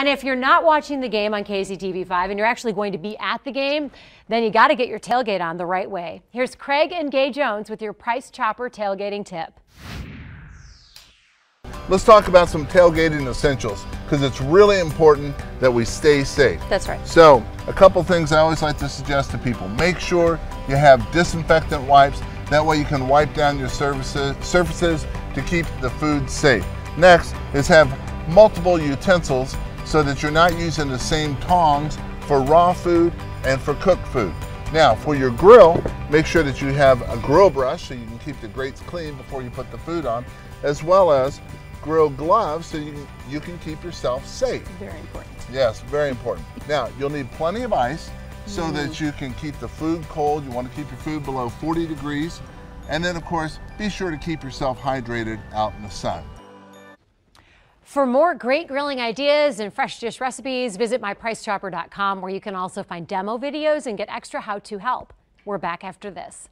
And if you're not watching the game on KCTV5 and you're actually going to be at the game, then you got to get your tailgate on the right way. Here's Craig and Gay Jones with your Price Chopper tailgating tip. Let's talk about some tailgating essentials because it's really important that we stay safe. That's right. So, a couple things I always like to suggest to people. Make sure you have disinfectant wipes. That way you can wipe down your surfaces, surfaces to keep the food safe. Next is have multiple utensils so that you're not using the same tongs for raw food and for cooked food. Now, for your grill, make sure that you have a grill brush so you can keep the grates clean before you put the food on, as well as grill gloves so you can, you can keep yourself safe. Very important. Yes, very important. Now, you'll need plenty of ice so Mm. that you can keep the food cold. You want to keep your food below 40 degrees. And then, of course, be sure to keep yourself hydrated out in the sun. For more great grilling ideas and fresh dish recipes, visit mypricechopper.com where you can also find demo videos and get extra how-to help. We're back after this.